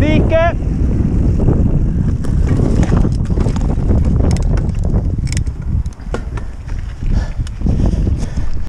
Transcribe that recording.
Dikke!